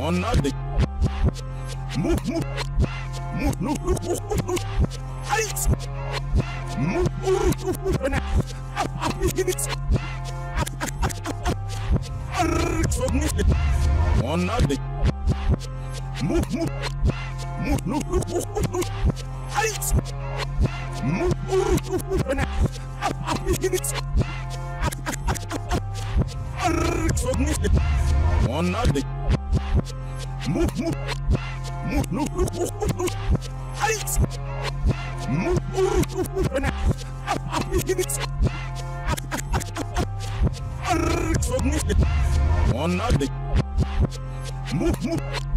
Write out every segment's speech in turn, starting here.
On the move, move, move, move, move, move, move, move. Ice. Move, move, move, move, move. Up, up, minutes. On the move, move, move, move, move, move, move, move. Ice. Move, move, move, move, move. Up, up, minutes. On the move, move, move, move, move, move, move, move. Move, move, move, move, move. Up, up, minutes. On the move, move, move, move,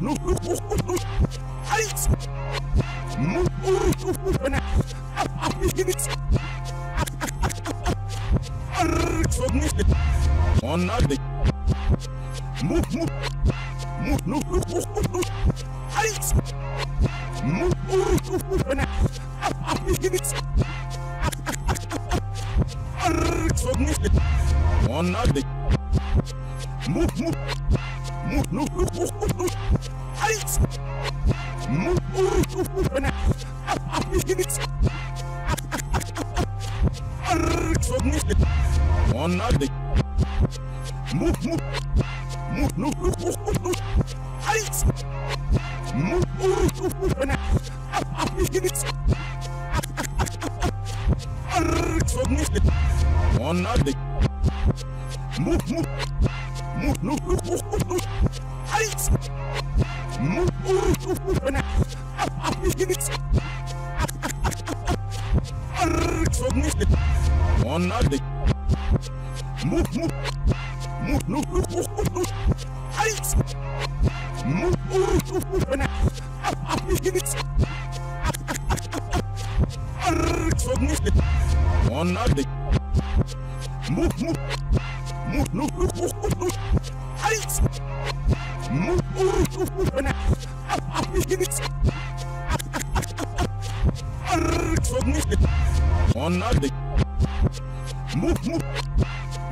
move, move, move, move. Move, move, move, move, move. Up, up, minutes. Move, move, move, move, move, move, move, move. Move, move, move, move, move. Up, up, minutes. On the move, move, move, move, move, move, move, move. Ice. Move, move, move, move, move. Up, up, minutes. On the move, move, move, move, move, move, move, move. Ice. Move, move, move, move, move. Up, up, minutes. On the On the move, move, move, move, move, move, move, move. Ice. Move, move, move, move, move. Up, up, minutes. On the move, move, move, move, move, move, move, move. Move, move, move, move,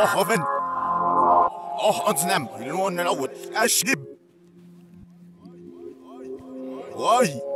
Up, up, minutes. On the move, move, move, move, move,